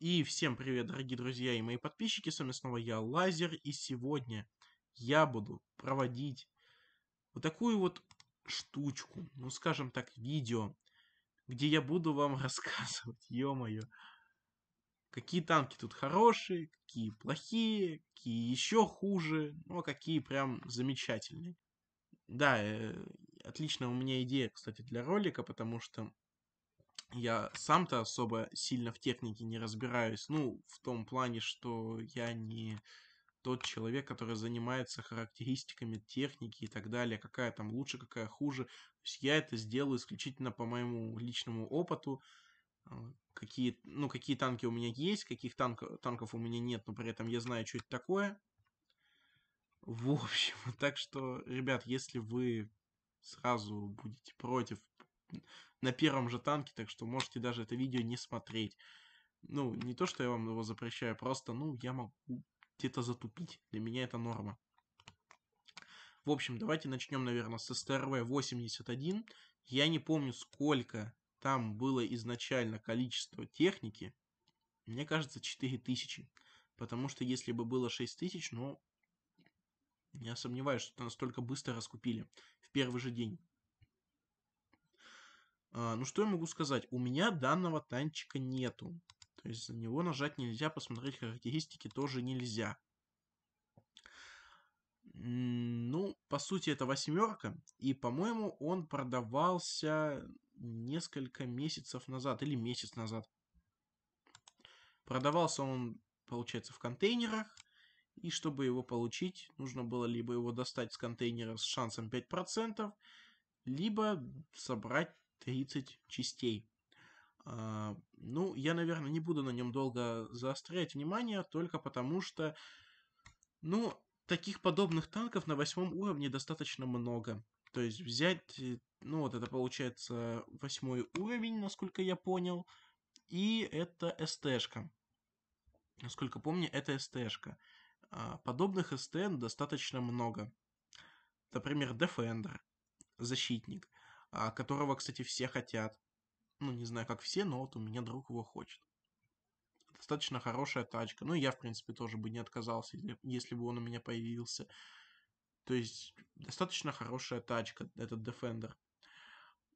И всем привет, дорогие друзья и мои подписчики, с вами снова я, Лазер, и сегодня я буду проводить вот такую вот штучку, ну скажем так, видео, где я буду вам рассказывать, ё-моё, какие танки тут хорошие, какие плохие, какие еще хуже, ну а какие прям замечательные. Да, э, отличная у меня идея, кстати, для ролика, потому что я сам-то особо сильно в технике не разбираюсь. Ну, в том плане, что я не тот человек, который занимается характеристиками техники и так далее, какая там лучше, какая хуже. То есть я это сделаю исключительно по моему личному опыту, а, какие, ну, какие танки у меня есть, каких танк, танков у меня нет, но при этом я знаю, что это такое. В общем, так что, ребят, если вы сразу будете против на первом же танке, так что можете даже это видео не смотреть. Ну, не то, что я вам его запрещаю, просто, ну, я могу где-то затупить. Для меня это норма. В общем, давайте начнем, наверное, с СТРВ-81. Я не помню, сколько там было изначально количество техники. Мне кажется, 4000. Потому что если бы было 6000, ну, я сомневаюсь, что настолько быстро раскупили в первый же день. А, ну, что я могу сказать? У меня данного танчика нету. То есть за него нажать нельзя, посмотреть характеристики тоже нельзя. Ну, по сути, это восьмерка. И, по-моему, он продавался несколько месяцев назад или месяц назад. Продавался он, получается, в контейнерах. И чтобы его получить, нужно было либо его достать с контейнера с шансом 5%, либо собрать 30 частей. А, ну, я, наверное, не буду на нем долго заострять внимание, только потому что, ну, таких подобных танков на восьмом уровне достаточно много. То есть взять, э, ну, вот это получается восьмой уровень, насколько я понял, и это СТшка. Насколько помню, это СТшка. А, подобных СТ достаточно много. Например, Defender, защитник – которого, кстати, все хотят. Ну, не знаю, как все, но вот у меня друг его хочет. Достаточно хорошая тачка. Ну, я, в принципе, тоже бы не отказался, если бы он у меня появился. То есть, достаточно хорошая тачка, этот Defender.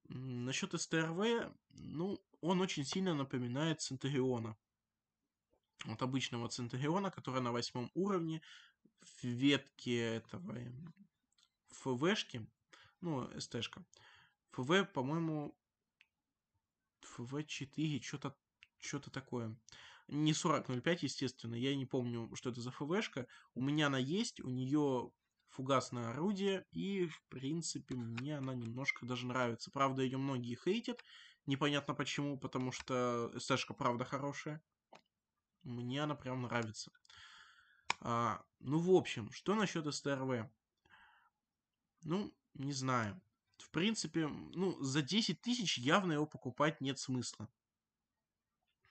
Насчет СТРВ, ну, он очень сильно напоминает Центуриона. Вот обычного Центуриона, который на восьмом уровне в ветке этого ФВшки, ну, СТшка, ФВ, по-моему, ФВ-4, что-то что-то такое. Не 40.05, естественно, я не помню, что это за ФВшка. У меня она есть, у нее фугасное орудие, и, в принципе, мне она немножко даже нравится. Правда, ее многие хейтят, непонятно почему, потому что СТшка, правда, хорошая. Мне она прям нравится. А, ну, в общем, что насчет СТРВ? Ну, не знаю в принципе, ну, за 10 тысяч явно его покупать нет смысла.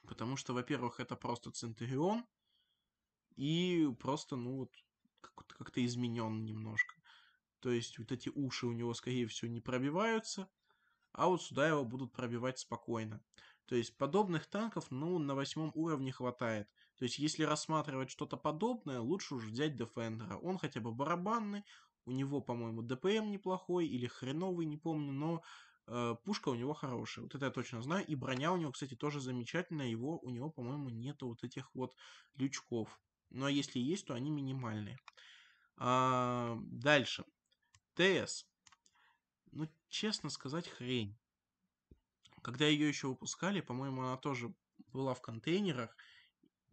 Потому что, во-первых, это просто Центурион, и просто, ну, вот, как-то изменен немножко. То есть, вот эти уши у него, скорее всего, не пробиваются, а вот сюда его будут пробивать спокойно. То есть, подобных танков, ну, на восьмом уровне хватает. То есть, если рассматривать что-то подобное, лучше уж взять Defender. Он хотя бы барабанный, у него, по-моему, ДПМ неплохой или хреновый, не помню, но э, пушка у него хорошая. Вот это я точно знаю. И броня у него, кстати, тоже замечательная. Его, у него, по-моему, нету вот этих вот лючков. А если есть, то они минимальные. А, дальше. ТС. Ну, честно сказать, хрень. Когда ее еще выпускали, по-моему, она тоже была в контейнерах.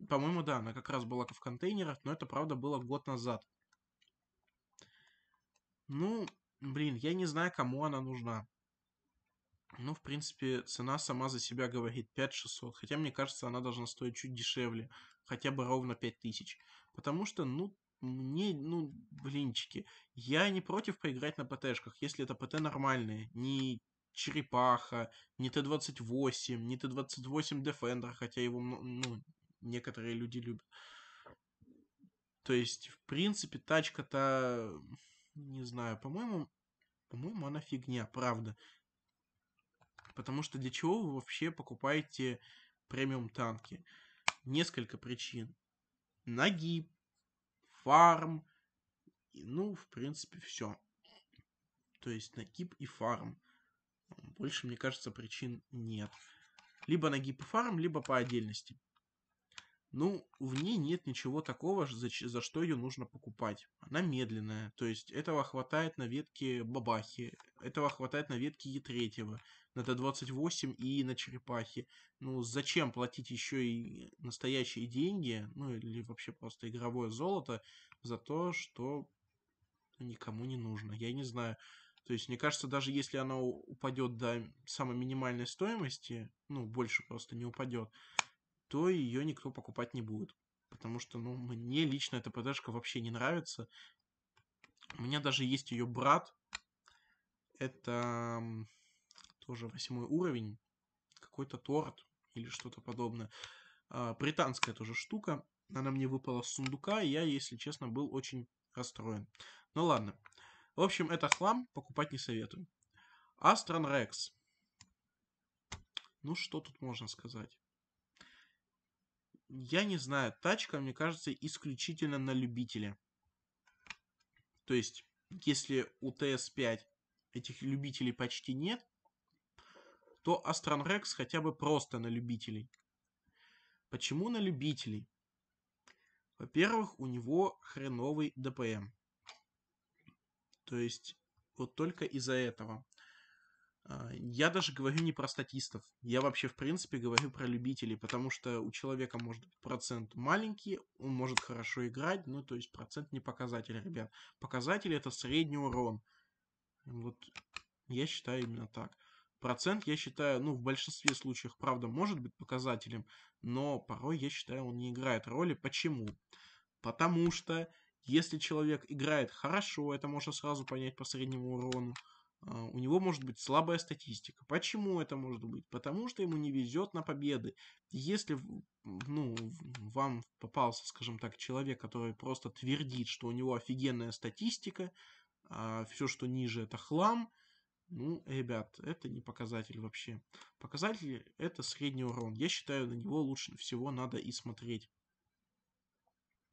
По-моему, да, она как раз была в контейнерах, но это, правда, было год назад. Ну, блин, я не знаю, кому она нужна. Ну, в принципе, цена сама за себя говорит 5600. Хотя, мне кажется, она должна стоить чуть дешевле. Хотя бы ровно 5000. Потому что, ну, мне, ну, блинчики. Я не против поиграть на ПТшках, если это ПТ нормальные. Не Черепаха, не Т-28, не Т-28 Defender, хотя его, ну, некоторые люди любят. То есть, в принципе, тачка-то не знаю, по-моему, по-моему, она фигня, правда. Потому что для чего вы вообще покупаете премиум танки? несколько причин. Нагиб, фарм, и, ну, в принципе, все. То есть нагиб и фарм. Больше, мне кажется, причин нет. Либо нагиб и фарм, либо по отдельности. Ну, в ней нет ничего такого, за, за что ее нужно покупать. Она медленная, то есть этого хватает на ветке бабахи, этого хватает на ветке Е3, на Т-28 и на черепахе. Ну, зачем платить еще и настоящие деньги, ну, или вообще просто игровое золото за то, что никому не нужно. Я не знаю. То есть, мне кажется, даже если оно упадет до самой минимальной стоимости, ну, больше просто не упадет, то ее никто покупать не будет. Потому что, ну, мне лично эта ПДшка вообще не нравится. У меня даже есть ее брат. Это тоже восьмой уровень. Какой-то торт или что-то подобное. А, британская тоже штука. Она мне выпала с сундука, и я, если честно, был очень расстроен. Ну ладно. В общем, это хлам, покупать не советую. Астрон Рекс. Ну, что тут можно сказать? Я не знаю, тачка, мне кажется, исключительно на любителя. То есть, если у TS5 этих любителей почти нет, то Astron Rex хотя бы просто на любителей. Почему на любителей? Во-первых, у него хреновый ДПМ. То есть, вот только из-за этого. А, я даже говорю не про статистов. Я вообще, в принципе, говорю про любителей, потому что у человека может быть процент маленький, он может хорошо играть, ну, то есть процент не показатель, ребят. Показатель это средний урон. Вот я считаю именно так. Процент, я считаю, ну, в большинстве случаев, правда, может быть показателем, но порой, я считаю, он не играет роли. Почему? Потому что, если человек играет хорошо, это можно сразу понять по среднему урону, у него может быть слабая статистика. Почему это может быть? Потому что ему не везет на победы. Если ну, вам попался, скажем так, человек, который просто твердит, что у него офигенная статистика, а все, что ниже, это хлам, ну, ребят, это не показатель вообще. Показатель это средний урон. Я считаю, на него лучше всего надо и смотреть.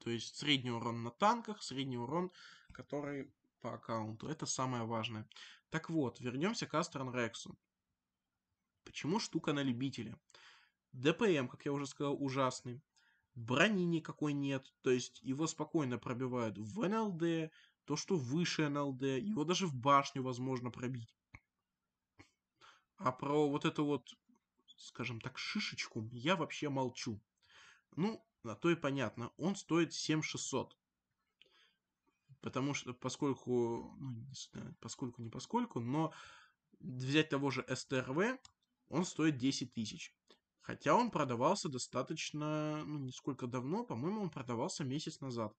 То есть средний урон на танках, средний урон, который по аккаунту. Это самое важное. Так вот, вернемся к Астрон Рексу. Почему штука на любителя? ДПМ, как я уже сказал, ужасный. Брони никакой нет, то есть его спокойно пробивают в НЛД, то, что выше НЛД, его даже в башню возможно пробить. А про вот эту вот, скажем так, шишечку я вообще молчу. Ну, на то и понятно, он стоит 7600 потому что, поскольку, ну, не знаю, поскольку не поскольку, но взять того же СТРВ, он стоит 10 тысяч. Хотя он продавался достаточно, ну, не сколько давно, по-моему, он продавался месяц назад.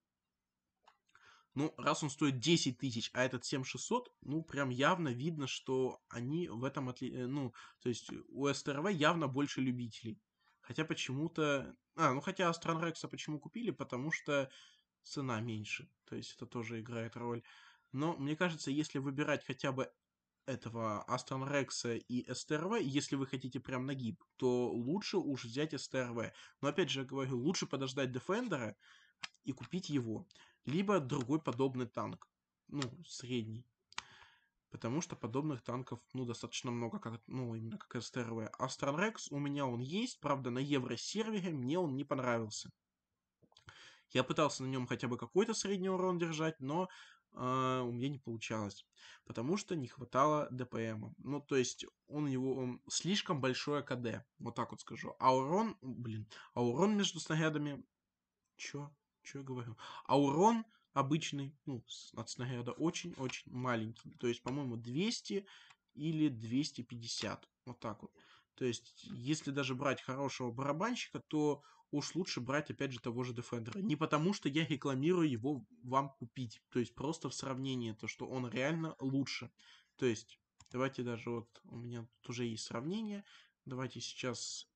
Ну, раз он стоит 10 тысяч, а этот 7600, ну, прям явно видно, что они в этом, отли... Э, ну, то есть у СТРВ явно больше любителей. Хотя почему-то... А, ну, хотя Астронрекса почему купили? Потому что цена меньше. То есть это тоже играет роль. Но мне кажется, если выбирать хотя бы этого Астон Рекса и СТРВ, если вы хотите прям нагиб, то лучше уж взять СТРВ. Но опять же, я говорю, лучше подождать Дефендера и купить его. Либо другой подобный танк. Ну, средний. Потому что подобных танков, ну, достаточно много, как, ну, именно как СТРВ. Астрон Рекс у меня он есть, правда, на евросервере мне он не понравился. Я пытался на нем хотя бы какой-то средний урон держать, но э, у меня не получалось, потому что не хватало ДПМа. Ну, то есть он его он слишком большое КД, вот так вот скажу. А урон, блин, а урон между снарядами, чё, чё я говорю? А урон обычный, ну, от снаряда очень-очень маленький. То есть, по-моему, 200 или 250, вот так вот. То есть, если даже брать хорошего барабанщика, то уж лучше брать, опять же, того же Defender. Не потому, что я рекламирую его вам купить. То есть, просто в сравнении, то, что он реально лучше. То есть, давайте даже вот, у меня тут уже есть сравнение. Давайте сейчас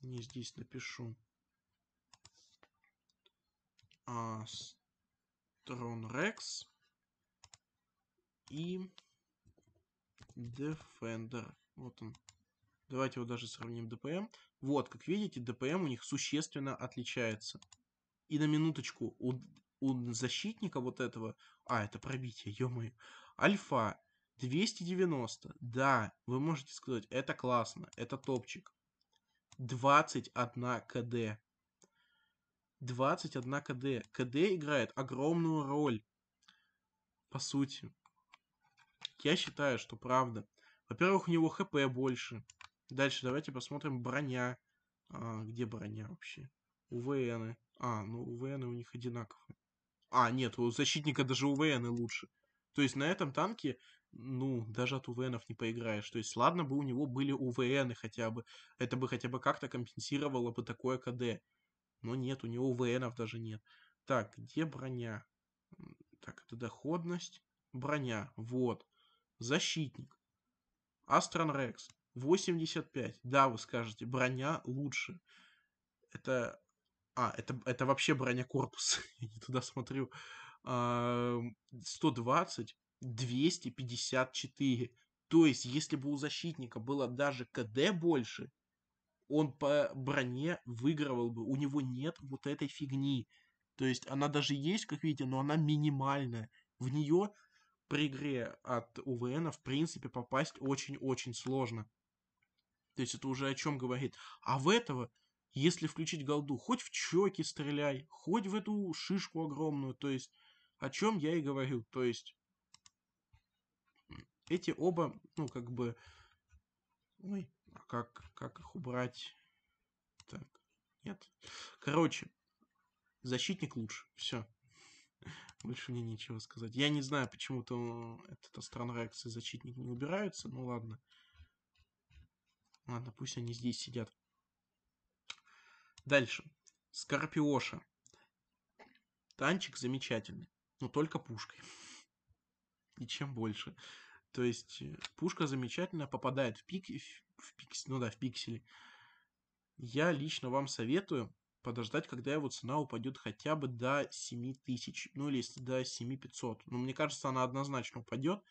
не здесь напишу. Aston Rex и Defender. Вот он. Давайте его даже сравним ДПМ. Вот, как видите, ДПМ у них существенно отличается. И на минуточку, у, у защитника вот этого... А, это пробитие, ё-моё. Альфа 290. Да, вы можете сказать, это классно, это топчик. 21 КД. 21 КД. КД играет огромную роль. По сути. Я считаю, что правда. Во-первых, у него ХП больше. Дальше давайте посмотрим броня. А, где броня вообще? УВН. А, ну УВН у них одинаковые. А, нет, у защитника даже УВН лучше. То есть на этом танке, ну, даже от УВНов не поиграешь. То есть ладно бы у него были УВНы хотя бы. Это бы хотя бы как-то компенсировало бы такое КД. Но нет, у него УВНов даже нет. Так, где броня? Так, это доходность. Броня, вот. Защитник. Астрон Рекс. 85. Да, вы скажете, броня лучше. Это... А, это, это вообще броня корпуса. Я не туда смотрю. 120, 254. То есть, если бы у защитника было даже КД больше, он по броне выигрывал бы. У него нет вот этой фигни. То есть, она даже есть, как видите, но она минимальная. В нее при игре от УВН, в принципе, попасть очень-очень сложно. То есть это уже о чем говорит. А в этого, если включить голду, хоть в чоки стреляй, хоть в эту шишку огромную, то есть о чем я и говорю. То есть эти оба, ну, как бы... Ой, как, как их убрать? Так, нет. Короче, защитник лучше. Все. Больше мне нечего сказать. Я не знаю, почему-то этот Астронрекс и защитник не убираются. Ну ладно. Ладно, пусть они здесь сидят. Дальше. Скорпиоша. Танчик замечательный но только пушкой. И чем больше. То есть э, пушка замечательно попадает в пик, в пикс, ну да, в пиксели. Я лично вам советую подождать, когда его цена упадет хотя бы до 7000, ну или до 7500. Но мне кажется, она однозначно упадет,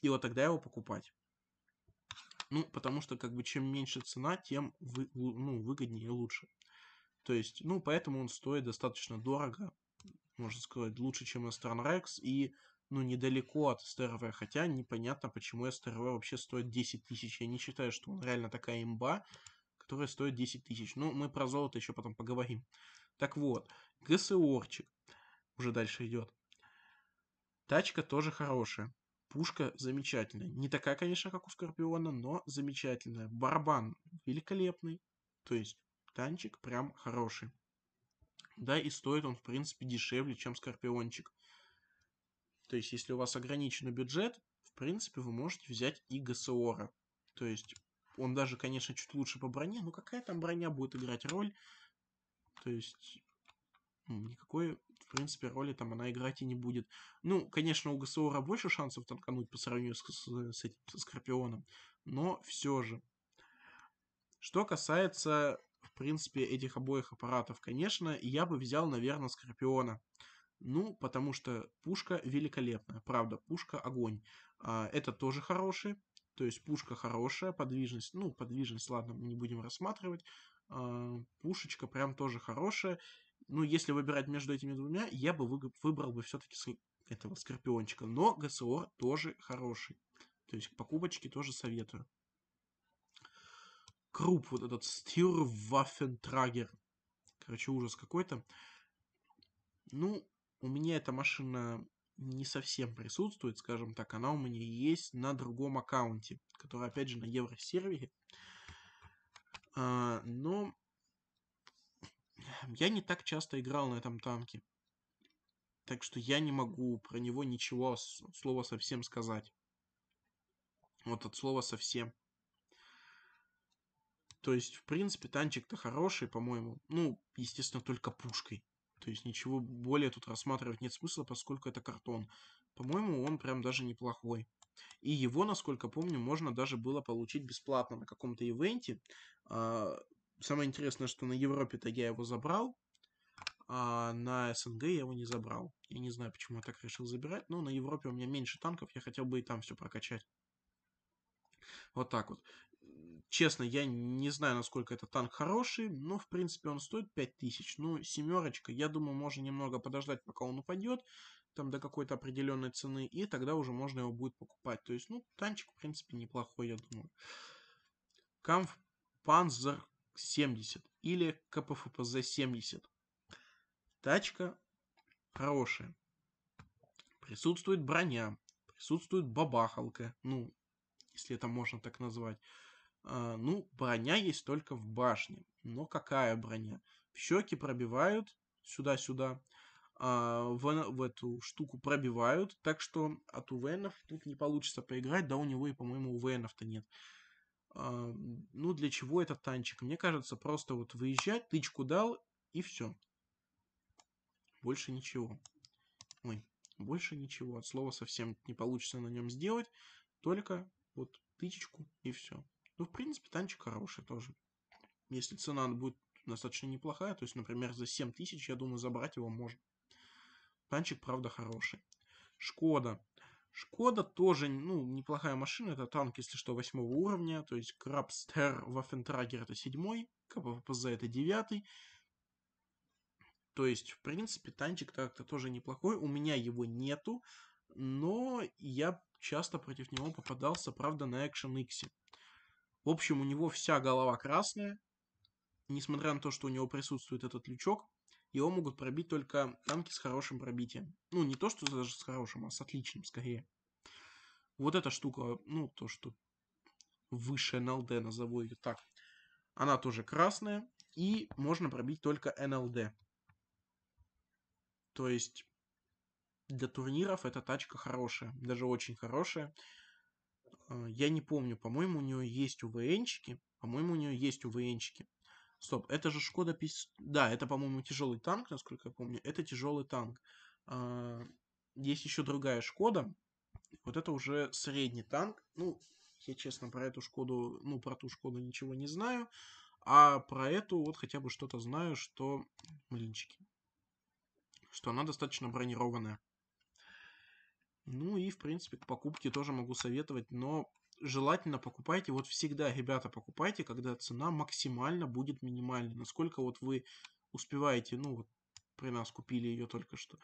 и вот тогда его покупать. Ну, потому что, как бы, чем меньше цена, тем вы, ну, выгоднее и лучше. То есть, ну, поэтому он стоит достаточно дорого можно сказать, лучше, чем Aston Rex, и, ну, недалеко от СТРВ, хотя непонятно, почему СТРВ вообще стоит 10 тысяч. Я не считаю, что он реально такая имба, которая стоит 10 тысяч. Ну, мы про золото еще потом поговорим. Так вот, ГСОрчик уже дальше идет. Тачка тоже хорошая. Пушка замечательная. Не такая, конечно, как у Скорпиона, но замечательная. Барабан великолепный. То есть танчик прям хороший. Да, и стоит он, в принципе, дешевле, чем Скорпиончик. То есть, если у вас ограниченный бюджет, в принципе, вы можете взять и ГСОРа. То есть, он даже, конечно, чуть лучше по броне, но какая там броня будет играть роль? То есть, никакой, в принципе, роли там она играть и не будет. Ну, конечно, у ГСОРа больше шансов танкануть по сравнению с, с, с этим, со Скорпионом, но все же. Что касается в принципе, этих обоих аппаратов, конечно, я бы взял, наверное, Скорпиона. Ну, потому что пушка великолепная, правда, пушка огонь. А, это тоже хороший, то есть пушка хорошая, подвижность, ну, подвижность, ладно, мы не будем рассматривать. А, пушечка прям тоже хорошая. Ну, если выбирать между этими двумя, я бы выбрал бы все-таки этого Скорпиончика. Но ГСО тоже хороший. То есть покупочки тоже советую. Круп, вот этот Стирваффентрагер. Короче, ужас какой-то. Ну, у меня эта машина не совсем присутствует, скажем так. Она у меня есть на другом аккаунте, который, опять же, на Евросервере. А, но я не так часто играл на этом танке. Так что я не могу про него ничего слова совсем сказать. Вот от слова совсем. То есть, в принципе, танчик-то хороший, по-моему. Ну, естественно, только пушкой. То есть ничего более тут рассматривать нет смысла, поскольку это картон. По-моему, он прям даже неплохой. И его, насколько помню, можно даже было получить бесплатно на каком-то ивенте. Самое интересное, что на Европе-то я его забрал, а на СНГ я его не забрал. Я не знаю, почему я так решил забирать, но на Европе у меня меньше танков, я хотел бы и там все прокачать. Вот так вот честно, я не знаю, насколько этот танк хороший, но, в принципе, он стоит 5000. Ну, семерочка, я думаю, можно немного подождать, пока он упадет, там до какой-то определенной цены, и тогда уже можно его будет покупать. То есть, ну, танчик, в принципе, неплохой, я думаю. Камф Панзер 70 или КПФПЗ 70. Тачка хорошая. Присутствует броня, присутствует бабахалка, ну, если это можно так назвать. А, ну, броня есть только в башне. Но какая броня? В щеки пробивают сюда-сюда, а, в, в эту штуку пробивают, так что от УВНов тут не получится поиграть, да у него и, по-моему, УВНов-то нет. А, ну, для чего этот танчик? Мне кажется, просто вот выезжать, тычку дал, и все. Больше ничего. Ой, больше ничего. От слова совсем не получится на нем сделать. Только вот тычечку и все. Ну, в принципе, танчик хороший тоже. Если цена будет достаточно неплохая, то есть, например, за 7 тысяч, я думаю, забрать его можно. Танчик, правда, хороший. Шкода. Шкода тоже, ну, неплохая машина. Это танк, если что, восьмого уровня. То есть Крабстер Вафентрагер это седьмой. КППЗ это девятый. То есть, в принципе, танчик так-то тоже неплохой. У меня его нету, но я часто против него попадался, правда, на Action X. В общем, у него вся голова красная, несмотря на то, что у него присутствует этот лючок, его могут пробить только танки с хорошим пробитием. Ну, не то, что даже с хорошим, а с отличным, скорее. Вот эта штука, ну, то, что выше НЛД, назову ее так, она тоже красная, и можно пробить только НЛД. То есть для турниров эта тачка хорошая, даже очень хорошая. А, я не помню, по-моему, у нее есть УВНчики. По-моему, у нее есть УВНчики. Стоп, это же Шкода 50... Да, это, по-моему, тяжелый танк, насколько я помню. Это тяжелый танк. А, есть еще другая Шкода. Вот это уже средний танк. Ну, я, честно, про эту Шкоду, ну, про ту Шкоду ничего не знаю. А про эту вот хотя бы что-то знаю, что... Блинчики. Что она достаточно бронированная. Ну и, в принципе, к покупке тоже могу советовать, но желательно покупайте, вот всегда, ребята, покупайте, когда цена максимально будет минимальной. Насколько вот вы успеваете, ну вот при нас купили ее только что,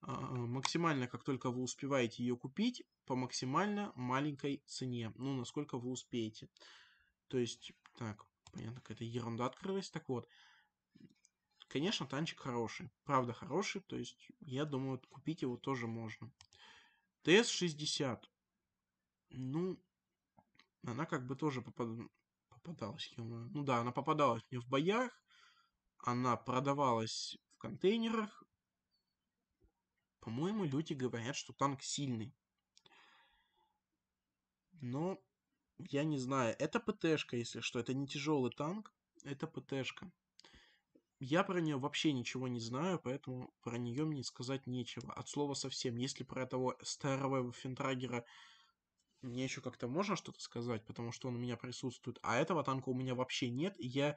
а, максимально, как только вы успеваете ее купить, по максимально маленькой цене, ну, насколько вы успеете. То есть, так, понятно, какая-то ерунда открылась, так вот, конечно, танчик хороший, правда хороший, то есть, я думаю, купить его тоже можно. ТС-60. Ну, она как бы тоже попад... попадалась. Ну да, она попадалась мне в боях. Она продавалась в контейнерах. По-моему, люди говорят, что танк сильный. Но я не знаю. Это ПТшка, если что. Это не тяжелый танк. Это ПТшка. Я про нее вообще ничего не знаю, поэтому про нее мне сказать нечего. От слова совсем. Если про того старого Фентрагера мне еще как-то можно что-то сказать, потому что он у меня присутствует, а этого танка у меня вообще нет, и я,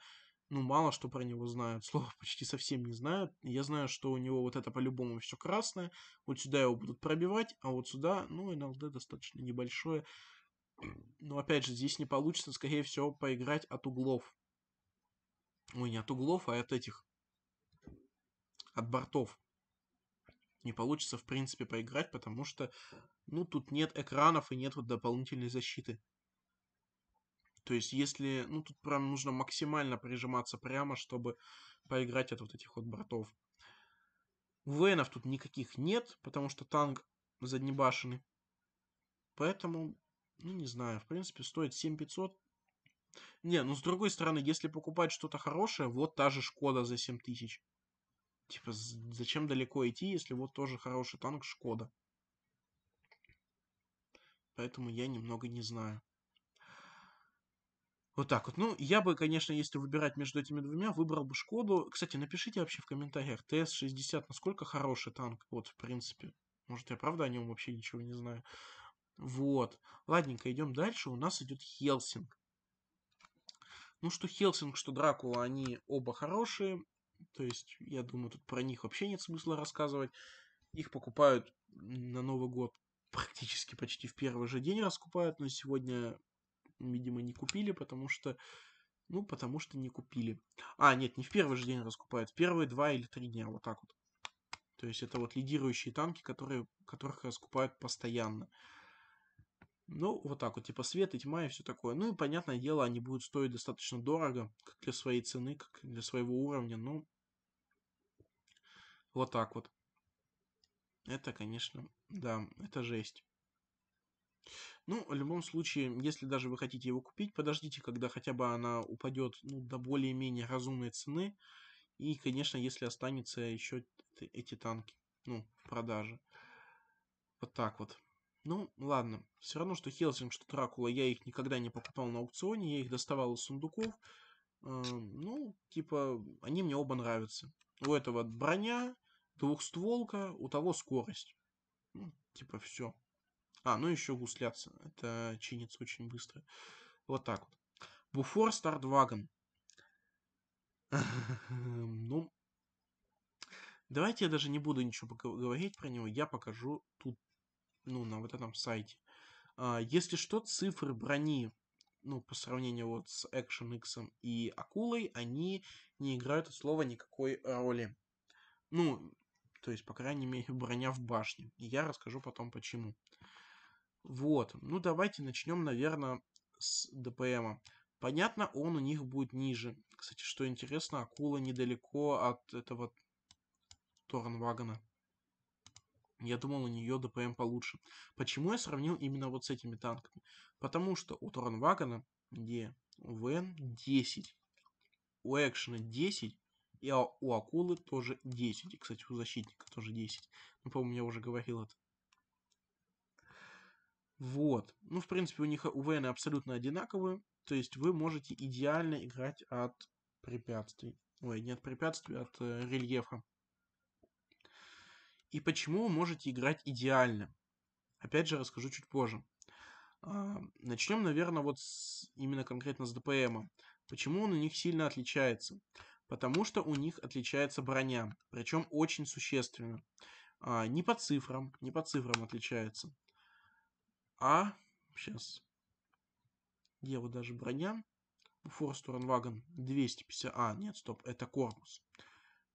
ну, мало что про него знаю, слова почти совсем не знаю. Я знаю, что у него вот это по-любому все красное, вот сюда его будут пробивать, а вот сюда, ну, НЛД достаточно небольшое. Но опять же, здесь не получится, скорее всего, поиграть от углов. Ой, не от углов, а от этих. От бортов. Не получится, в принципе, поиграть, потому что, ну, тут нет экранов и нет вот дополнительной защиты. То есть, если, ну, тут прям нужно максимально прижиматься прямо, чтобы поиграть от вот этих вот бортов. ВНов тут никаких нет, потому что танк заднебашенный. Поэтому, ну, не знаю, в принципе, стоит 7500. Не, ну с другой стороны, если покупать что-то хорошее, вот та же Шкода за 7000. Типа, зачем далеко идти, если вот тоже хороший танк Шкода. Поэтому я немного не знаю. Вот так вот. Ну, я бы, конечно, если выбирать между этими двумя, выбрал бы Шкоду. Кстати, напишите вообще в комментариях, ТС-60, насколько хороший танк, вот, в принципе. Может, я правда о нем вообще ничего не знаю. Вот. Ладненько, идем дальше. У нас идет Хелсинг. Ну, что Хелсинг, что Дракула, они оба хорошие. То есть, я думаю, тут про них вообще нет смысла рассказывать. Их покупают на Новый год практически почти в первый же день раскупают, но сегодня видимо, не купили, потому что... Ну, потому что не купили. А, нет, не в первый же день раскупают. В первые два или три дня, вот так вот. То есть это вот лидирующие танки, которые, которых раскупают постоянно. Ну, вот так вот, типа свет и тьма и все такое. Ну и, понятное дело, они будут стоить достаточно дорого, как для своей цены, как для своего уровня. Ну, вот так вот. Это, конечно, да, это жесть. Ну, в любом случае, если даже вы хотите его купить, подождите, когда хотя бы она упадет ну, до более-менее разумной цены. И, конечно, если останется еще эти танки, ну, в продаже. Вот так вот. Ну, ладно. Все равно, что Хелсинг, что Дракула, я их никогда не покупал на аукционе, я их доставал из сундуков. Э, ну, типа, они мне оба нравятся. У этого броня, двухстволка, у того скорость. Ну, типа, все. А, ну еще гусляться. Это чинится очень быстро. Вот так вот. Буфор Стардвагон. ну, давайте я даже не буду ничего говорить про него. Я покажу тут, ну, на вот этом сайте. А, если что, цифры брони, ну, по сравнению вот с Action X и Акулой, они не играют от слова никакой роли. Ну, то есть, по крайней мере, броня в башне. И я расскажу потом почему. Вот. Ну, давайте начнем, наверное, с ДПМа. Понятно, он у них будет ниже. Кстати, что интересно, акула недалеко от этого Торнвагона. Я думал, у нее ДПМ получше. Почему я сравнил именно вот с этими танками? Потому что у Торнвагона, где ВН 10, у Экшена 10, и у Акулы тоже 10. И, кстати, у Защитника тоже 10. Ну, по-моему, я уже говорил это. Вот. Ну, в принципе, у них УВН абсолютно одинаковые. То есть вы можете идеально играть от препятствий. Ой, не от препятствий, а от э, рельефа. И почему вы можете играть идеально? Опять же, расскажу чуть позже. А, начнем, наверное, вот с, именно конкретно с ДПМа. Почему он у них сильно отличается? Потому что у них отличается броня, причем очень существенно. А, не по цифрам, не по цифрам отличается. А, сейчас, где вот даже броня, Форстурнваген 250, а, нет, стоп, это корпус.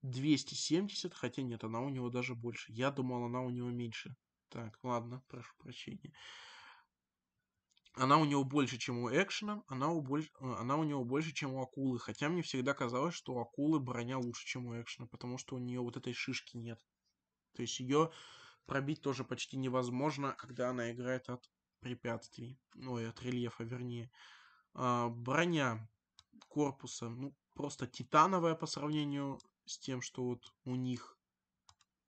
270, хотя нет, она у него даже больше. Я думал, она у него меньше. Так, ладно, прошу прощения. Она у него больше, чем у экшена, она у, больше, э, она у него больше, чем у акулы. Хотя мне всегда казалось, что у акулы броня лучше, чем у экшена, потому что у нее вот этой шишки нет. То есть ее пробить тоже почти невозможно, когда она играет от препятствий. Ой, от рельефа, вернее. А, броня корпуса, ну, просто титановая по сравнению с тем, что вот у них,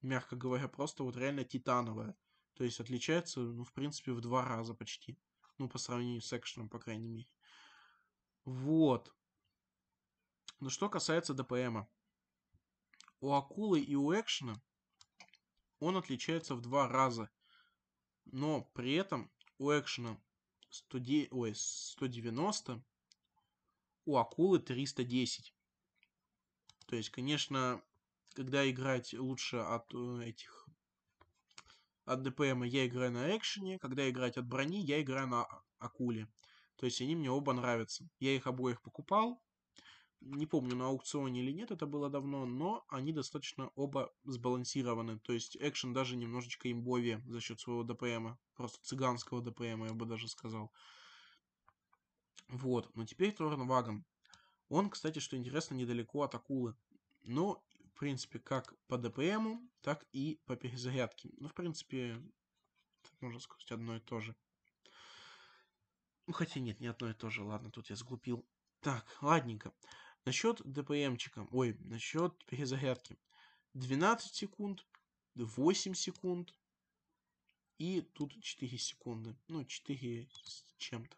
мягко говоря, просто вот реально титановая. То есть отличается, ну, в принципе, в два раза почти. Ну, по сравнению с экшеном, по крайней мере. Вот. Ну, что касается ДПМа. У акулы и у экшена он отличается в два раза. Но при этом у экшена 100, ой, 190, у акулы 310. То есть, конечно, когда играть лучше от э, этих от ДПМ я играю на экшене, когда играть от брони, я играю на а, акуле. То есть они мне оба нравятся. Я их обоих покупал, не помню, на аукционе или нет, это было давно, но они достаточно оба сбалансированы. То есть экшен даже немножечко имбовее за счет своего ДПМа. Просто цыганского ДПМа, я бы даже сказал. Вот, но теперь Торнвагон. Он, кстати, что интересно, недалеко от акулы. Но, в принципе, как по ДПМу, так и по перезарядке. Ну, в принципе, можно сказать одно и то же. Ну, хотя нет, не одно и то же. Ладно, тут я сглупил. Так, ладненько. Насчет ДПМчика, ой, насчет перезарядки. 12 секунд, 8 секунд и тут 4 секунды. Ну, 4 с чем-то.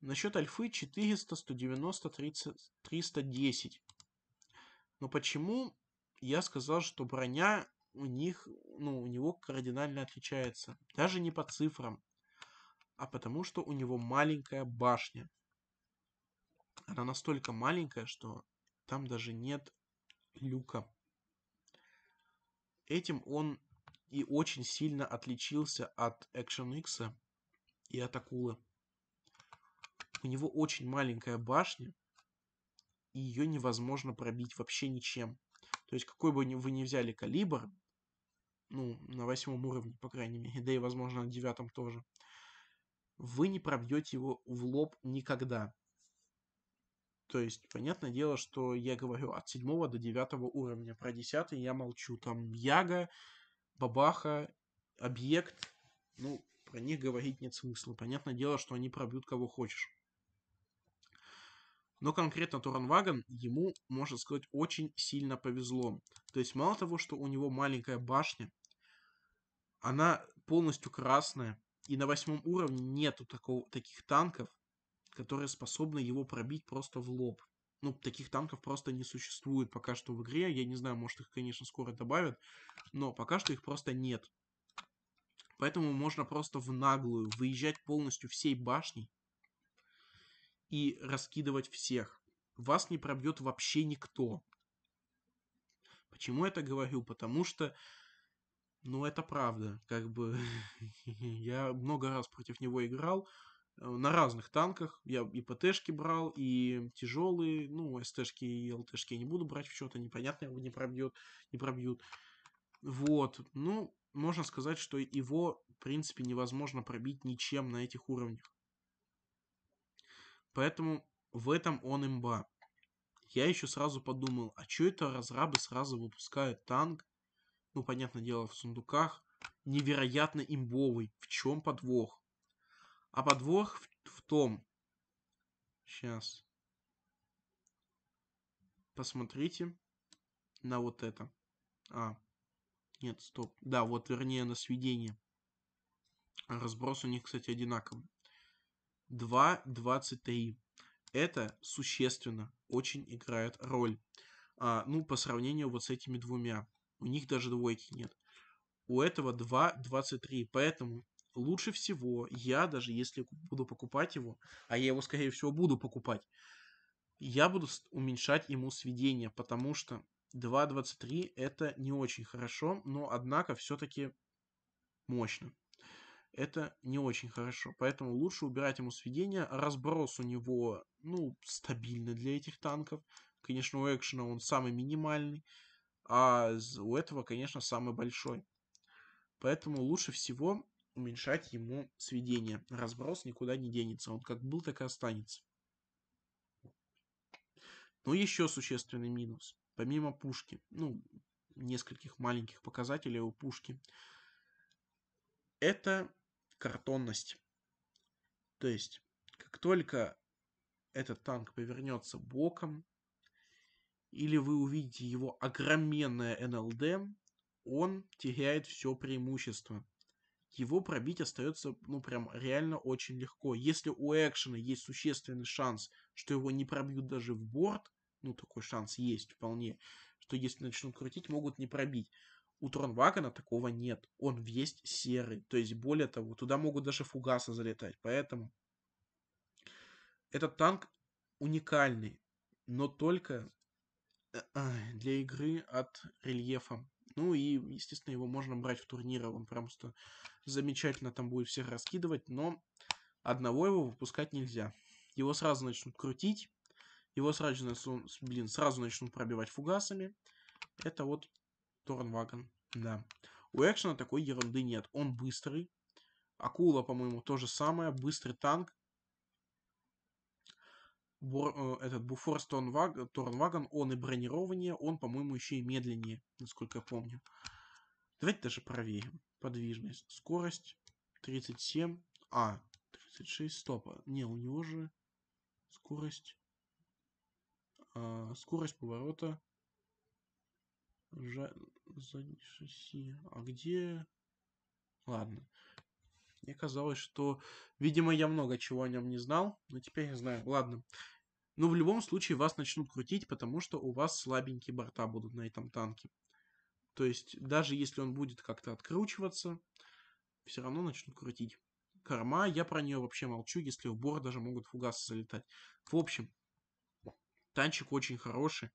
Насчет альфы 400, 190, 30, 310. Но почему я сказал, что броня у них, ну, у него кардинально отличается? Даже не по цифрам, а потому что у него маленькая башня. Она настолько маленькая, что там даже нет люка. Этим он и очень сильно отличился от Action X и от Акулы. у него очень маленькая башня, и ее невозможно пробить вообще ничем. То есть какой бы вы ни взяли калибр, ну, на восьмом уровне, по крайней мере, да и, возможно, на девятом тоже, вы не пробьете его в лоб никогда. То есть, понятное дело, что я говорю от седьмого до девятого уровня. Про десятый я молчу. Там Яга, Бабаха, Объект. Ну, про них говорить нет смысла. Понятное дело, что они пробьют кого хочешь. Но конкретно Туранваган, ему, можно сказать, очень сильно повезло. То есть мало того, что у него маленькая башня, она полностью красная, и на восьмом уровне нету такого, таких танков, которые способны его пробить просто в лоб. Ну, таких танков просто не существует пока что в игре. Я не знаю, может их, конечно, скоро добавят, но пока что их просто нет. Поэтому можно просто в наглую выезжать полностью всей башней и раскидывать всех. Вас не пробьет вообще никто. Почему я это говорю? Потому что, ну, это правда. Как бы я много раз против него играл э, на разных танках. Я и ПТшки брал, и тяжелые, ну, СТшки и ЛТшки я не буду брать в счет, они, понятно, его не пробьют, не пробьют. Вот, ну, можно сказать, что его, в принципе, невозможно пробить ничем на этих уровнях. Поэтому в этом он имба. Я еще сразу подумал, а что это разрабы сразу выпускают танк? Ну, понятное дело, в сундуках. Невероятно имбовый. В чем подвох? А подвох в, в том... Сейчас. Посмотрите на вот это. А, нет, стоп. Да, вот вернее на сведение. Разброс у них, кстати, одинаковый. 2.23. Это существенно очень играет роль. А, ну, по сравнению вот с этими двумя. У них даже двойки нет. У этого 2.23. Поэтому лучше всего я, даже если буду покупать его, а я его, скорее всего, буду покупать, я буду уменьшать ему сведения, потому что 2.23 это не очень хорошо, но однако все-таки мощно это не очень хорошо. Поэтому лучше убирать ему сведения. Разброс у него, ну, стабильный для этих танков. Конечно, у экшена он самый минимальный, а у этого, конечно, самый большой. Поэтому лучше всего уменьшать ему сведения. Разброс никуда не денется. Он как был, так и останется. Но еще существенный минус. Помимо пушки, ну, нескольких маленьких показателей у пушки, это картонность. То есть, как только этот танк повернется боком, или вы увидите его огроменное НЛД, он теряет все преимущество. Его пробить остается, ну, прям реально очень легко. Если у экшена есть существенный шанс, что его не пробьют даже в борт, ну, такой шанс есть вполне, что если начнут крутить, могут не пробить. У Тронвагана такого нет. Он весь серый. То есть, более того, туда могут даже фугасы залетать. Поэтому этот танк уникальный, но только э, для игры от рельефа. Ну и, естественно, его можно брать в турниры. Он просто замечательно там будет всех раскидывать, но одного его выпускать нельзя. Его сразу начнут крутить, его сразу, блин, сразу начнут пробивать фугасами. Это вот Торнвагон, да. У экшена такой ерунды нет. Он быстрый. Акула, по-моему, то же самое. Быстрый танк. Бор, э, этот Буфорс Торнвагон, он и бронирование, он, по-моему, еще и медленнее, насколько я помню. Давайте даже проверим. Подвижность. Скорость 37. А, 36. Стоп. Не, у него же скорость... А, скорость поворота Заднее шасси. А где... Ладно. Мне казалось, что... Видимо, я много чего о нем не знал, но теперь я знаю. Ладно. Но в любом случае вас начнут крутить, потому что у вас слабенькие борта будут на этом танке. То есть, даже если он будет как-то откручиваться, все равно начнут крутить. Корма, я про нее вообще молчу, если в борт даже могут фугасы залетать. В общем, танчик очень хороший.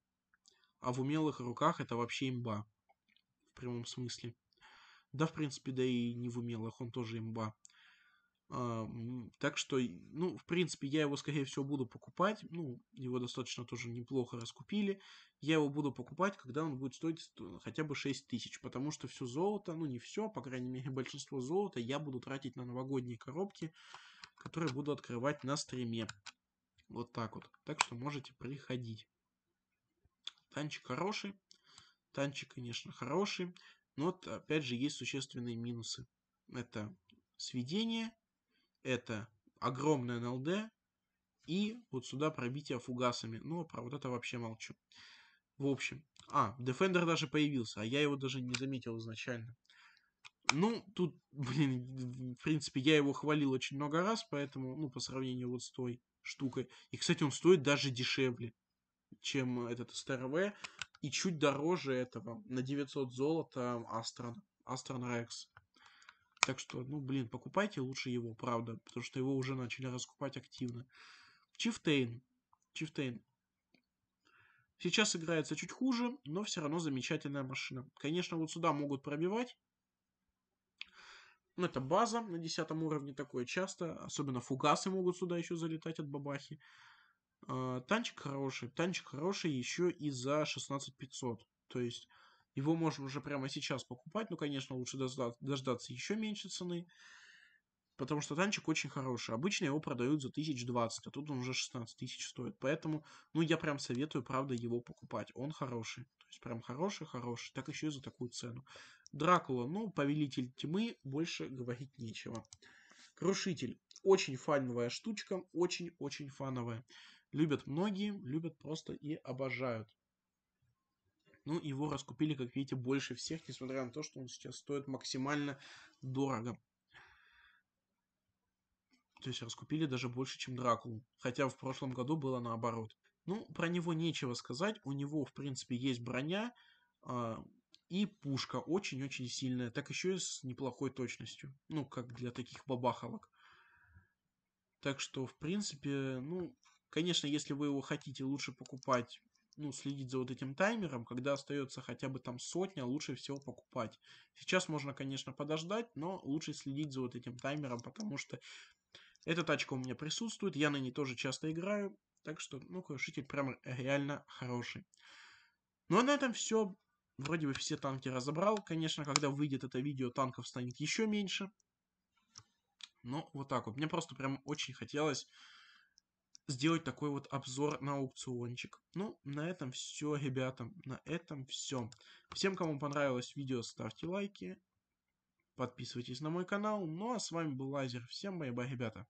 А в умелых руках это вообще имба. В прямом смысле. Да, в принципе, да и не в умелых, он тоже имба. А, так что, ну, в принципе, я его, скорее всего, буду покупать. Ну, его достаточно тоже неплохо раскупили. Я его буду покупать, когда он будет стоить хотя бы 6 тысяч. Потому что все золото, ну, не все, по крайней мере, большинство золота я буду тратить на новогодние коробки, которые буду открывать на стриме. Вот так вот. Так что можете приходить. Танчик хороший. Танчик, конечно, хороший. Но, вот, опять же, есть существенные минусы. Это сведение это огромное НЛД и вот сюда пробитие фугасами. Но про вот это вообще молчу. В общем. А, Defender даже появился, а я его даже не заметил изначально. Ну, тут, блин, в принципе, я его хвалил очень много раз, поэтому, ну, по сравнению вот с той штукой. И, кстати, он стоит даже дешевле, чем этот СТРВ, и чуть дороже этого, на 900 золота Астрон, Астрон Рекс. Так что, ну, блин, покупайте лучше его, правда, потому что его уже начали раскупать активно. Чифтейн. Чифтейн. Сейчас играется чуть хуже, но все равно замечательная машина. Конечно, вот сюда могут пробивать. Ну, это база на 10 уровне такое часто. Особенно фугасы могут сюда еще залетать от бабахи. А, танчик хороший. Танчик хороший еще и за 16500. То есть его можно уже прямо сейчас покупать, но, конечно, лучше дождаться еще меньше цены, потому что танчик очень хороший. Обычно его продают за 1020, а тут он уже 16 тысяч стоит. Поэтому, ну, я прям советую, правда, его покупать. Он хороший. То есть прям хороший-хороший. Так еще и за такую цену. Дракула, ну, Повелитель Тьмы, больше говорить нечего. Крушитель. Очень фановая штучка, очень-очень фановая. Любят многие, любят просто и обожают. Ну, его раскупили, как видите, больше всех, несмотря на то, что он сейчас стоит максимально дорого. То есть раскупили даже больше, чем Дракулу. Хотя в прошлом году было наоборот. Ну, про него нечего сказать. У него, в принципе, есть броня э, и пушка очень-очень сильная. Так еще и с неплохой точностью. Ну, как для таких бабахалок. Так что, в принципе, ну, конечно, если вы его хотите лучше покупать ну, следить за вот этим таймером, когда остается хотя бы там сотня, лучше всего покупать. Сейчас можно, конечно, подождать, но лучше следить за вот этим таймером, потому что эта тачка у меня присутствует, я на ней тоже часто играю, так что, ну, крушитель прям реально хороший. Ну, а на этом все. Вроде бы все танки разобрал. Конечно, когда выйдет это видео, танков станет еще меньше. Но вот так вот. Мне просто прям очень хотелось сделать такой вот обзор на аукциончик. Ну, на этом все, ребята. На этом все. Всем, кому понравилось видео, ставьте лайки. Подписывайтесь на мой канал. Ну, а с вами был Лазер. Всем bye-bye, ребята.